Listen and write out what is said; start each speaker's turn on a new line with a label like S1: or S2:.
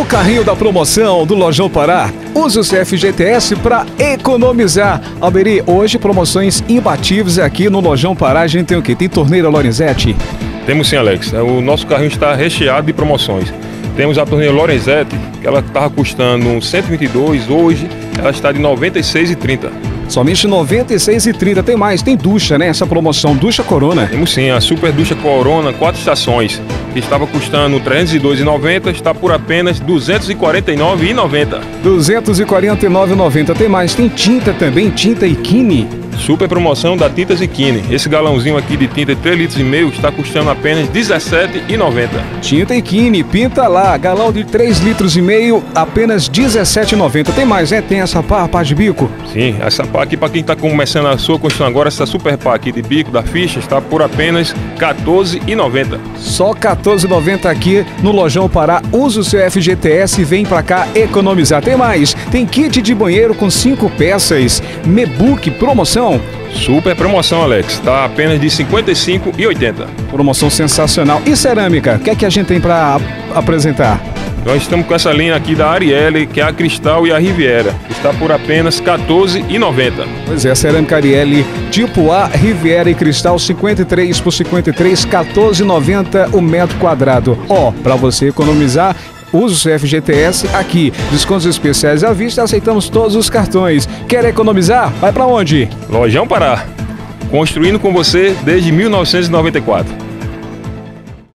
S1: O carrinho da promoção do Lojão Pará. Use o CFGTS para economizar. Alberi, hoje promoções imbatíveis aqui no Lojão Pará. A gente tem o quê? Tem torneira Lorenzetti?
S2: Temos sim, Alex. O nosso carrinho está recheado de promoções. Temos a torneira Lorenzetti, que ela estava custando 122, hoje ela está de 96,30.
S1: Somente 96,30. Tem mais, tem ducha, né? Essa promoção, ducha Corona.
S2: Temos sim, a Super Ducha Corona, quatro estações, que estava custando R$ 302,90, está por apenas R$ 249,90.
S1: 249,90. Tem mais, tem tinta também, tinta Ikine.
S2: Super promoção da Tintas Ikine. Esse galãozinho aqui de tinta de 3 litros e meio está custando apenas R$ 17,90.
S1: Tinta Ikine, pinta lá, galão de 3 litros e meio, apenas R$ 17,90. Tem mais, né? Tem essa pá, pá de bico?
S2: Sim, essa pá aqui para quem está começando a sua construção agora, essa super pá aqui de bico da ficha está por apenas R$ 14,90.
S1: Só R$ 14,90 aqui no Lojão Pará. Usa o seu FGTS e vem pra cá economizar. Tem mais, tem kit de banheiro com 5 peças, Mebook, promoção.
S2: Super promoção, Alex. Está apenas de R$ 55,80.
S1: Promoção sensacional. E cerâmica, o que é que a gente tem para apresentar?
S2: Nós estamos com essa linha aqui da Arielle, que é a Cristal e a Riviera. Está por apenas R$ 14,90.
S1: Pois é, a cerâmica Arielle tipo A, Riviera e Cristal 53 por 53, 14,90 o metro quadrado. Ó, para você economizar, Use o CFGTS aqui. Descontos especiais à vista, aceitamos todos os cartões. Quer economizar? Vai para onde?
S2: Lojão Pará. Construindo com você desde 1994.